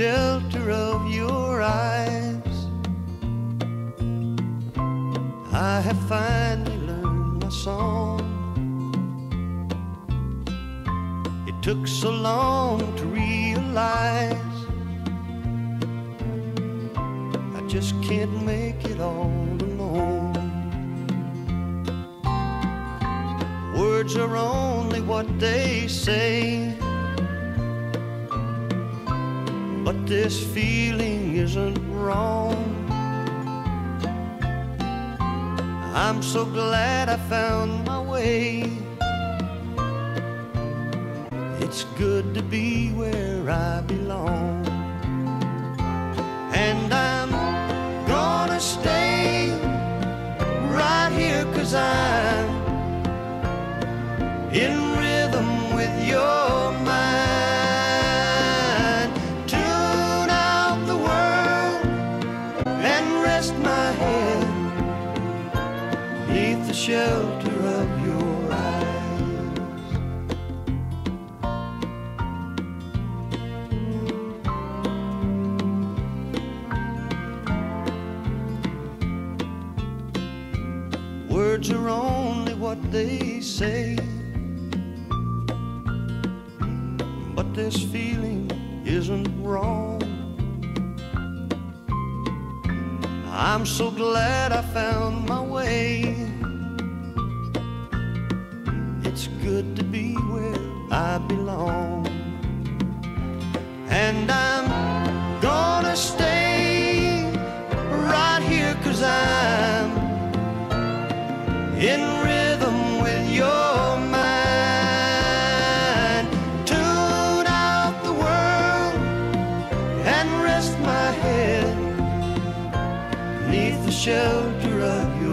shelter of your eyes. I have finally learned my song. It took so long to realize I just can't make it all alone. Words are only what they say. But this feeling isn't wrong. I'm so glad I found my way. It's good to be where I belong. And I'm gonna stay right here cause I'm in shelter of your eyes. Words are only what they say. But this feeling isn't wrong. I'm so glad I found my way. It's good to be where I belong. And I'm gonna stay right here cause I'm in rhythm with your mind. Tune out the world and rest my head beneath the shelter of your.